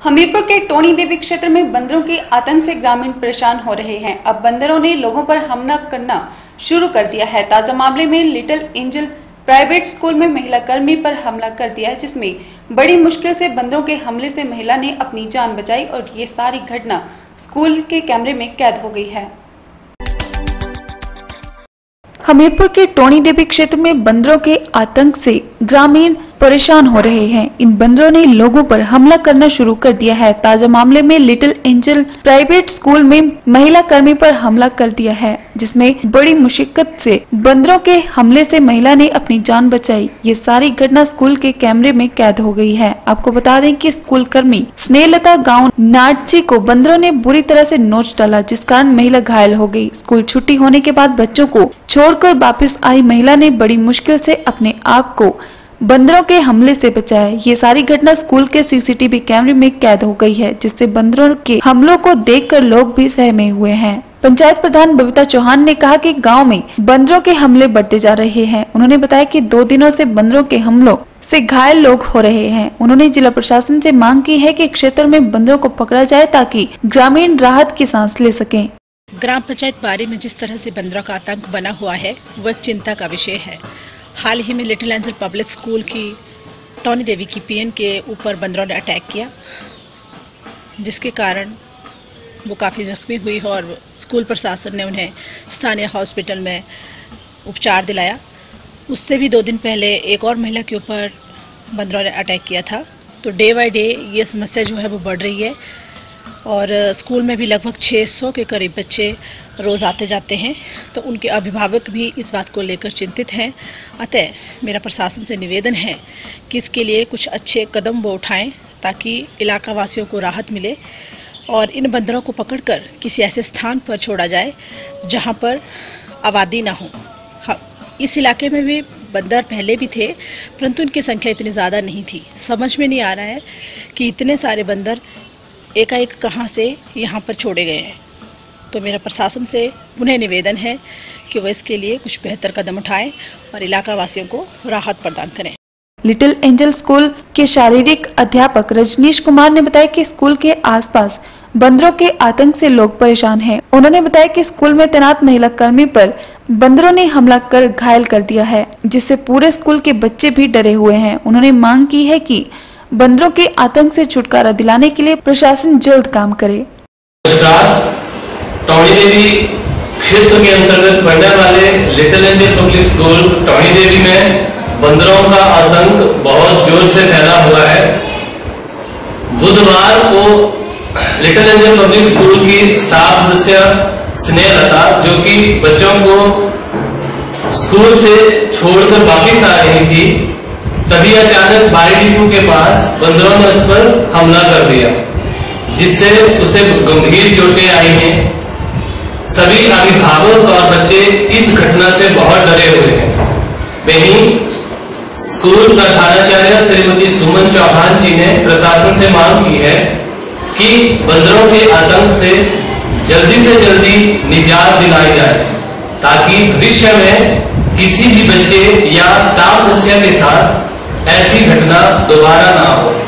हमीरपुर के टोनी देवी क्षेत्र में बंदरों के आतंक से ग्रामीण परेशान हो रहे हैं। अब बंदरों ने लोगों पर हमला करना शुरू कर दिया है। ताज़ा मामले में लिटिल एंजल प्राइवेट स्कूल में महिला कर्मी पर हमला कर दिया है, जिसमें बड़ी मुश्किल से बंदरों के हमले से महिला ने अपनी जान बचाई और ये सारी घटना स्कूल के कैमरे में कैद हो गई है। हमीरपुर के टोनी देवी क्षेत्र में बंदरों के आतंक से ग्रामीण परेशान हो रहे हैं। इन बंदरों ने लोगों पर हमला करना शुरू कर दिया है। ताज़ा मामले में लिटिल एंजल प्राइवेट स्कूल में महिला कर्मी पर हमला कर दिया है, जिसमें बड़ी मुश्किल से बंदरों के हमले से महिला ने अपनी जान बचाई। ये सारी घटना स्कूल के कैमरे में कैद हो गई है। आपको बता दें कि स्कूल कर्मी स्नेहलता गाँव नाटसी को बंदरों ने बुरी तरह से नोच डाला, जिस कारण महिला घायल हो गई। स्कूल छुट्टी होने के बाद बच्चों को छोड़कर वापस आई। महिला ने बड़ी मुश्किल से अपने आप को बंदरों के हमले से बचाया ये सारी घटना स्कूल के सीसीटीवी कैमरे में कैद हो गई है, जिससे बंदरों के हमलों को देखकर लोग भी सहमे हुए हैं। पंचायत प्रधान बबीता चौहान ने कहा कि गाँव में बंदरों के हमले बढ़ते जा रहे हैं। उन्होंने बताया कि दो दिनों से बंदरों के हमलों से घायल लोग हो रहे हैं। उन्होंने जिला प्रशासन से मांग की है कि क्षेत्र में बंदरों को पकड़ा जाए ताकि ग्रामीण राहत की सांस ले सके। ग्राम पंचायत बारी में जिस तरह से बंदरों का आतंक बना हुआ है, वह चिंता का विषय है। हाल ही में लिटिल एंजल पब्लिक स्कूल की टॉनी देवी की पीएन के ऊपर बंदरों ने अटैक किया, जिसके कारण वो काफ़ी ज़ख्मी हुई और स्कूल प्रशासन ने उन्हें स्थानीय हॉस्पिटल में उपचार दिलाया। उससे भी दो दिन पहले एक और महिला के ऊपर बंदरों ने अटैक किया था। तो डे बाय डे ये समस्या जो है वो बढ़ रही है। और स्कूल में भी लगभग 600 के करीब बच्चे रोज़ आते जाते हैं तो उनके अभिभावक भी इस बात को लेकर चिंतित हैं। अतः मेरा प्रशासन से निवेदन है कि इसके लिए कुछ अच्छे कदम वो उठाएँ ताकि इलाका वासियों को राहत मिले और इन बंदरों को पकड़कर किसी ऐसे स्थान पर छोड़ा जाए जहाँ पर आबादी ना हो। हाँ, इस इलाके में भी बंदर पहले भी थे परंतु इनकी संख्या इतनी ज़्यादा नहीं थी। समझ में नहीं आ रहा है कि इतने सारे बंदर एकाएक कहाँ से यहाँ पर छोड़े गए हैं। तो मेरा प्रशासन से पुनः निवेदन है कि वह इसके लिए कुछ बेहतर कदम उठाएँ और इलाका वासियों को राहत प्रदान करें। लिटिल एंजल स्कूल के शारीरिक अध्यापक रजनीश कुमार ने बताया कि स्कूल के आसपास बंदरों के आतंक से लोग परेशान हैं। उन्होंने बताया कि स्कूल में तैनात महिला कर्मी पर बंदरों ने हमला कर घायल कर दिया है, जिससे पूरे स्कूल के बच्चे भी डरे हुए हैं। उन्होंने मांग की है कि बंदरों के आतंक से छुटकारा दिलाने के लिए प्रशासन जल्द काम करे। टॉनी देवी क्षेत्र के अंतर्गत वाले little angel public school Devi में बंदरों का आतंक बहुत ज़ोर से फैला हुआ है। बुधवार को लिटिल एंजल पब्लिक स्कूल की स्टाफ सदस्य स्नेहलता, जो कि बच्चों को स्कूल से छोड़कर वापिस आ रही थी तभी अचानक बारी डिपू के पास ने उस पर हमला कर दिया, जिससे उसे गंभीर चोटें आई हैं। सभी अभिभावक और बच्चे इस घटना से बहुत डरे हुए हैं। वहीं स्कूल प्रधानाचार्य श्रीमती सुमन चौहान जी ने प्रशासन से मांग की है कि बंदरों के आतंक से जल्दी से जल्दी निजात दिलाई जाए, ताकि भविष्य में किसी भी बच्चे या स्टाफ के साथ ऐसी घटना दोबारा ना हो।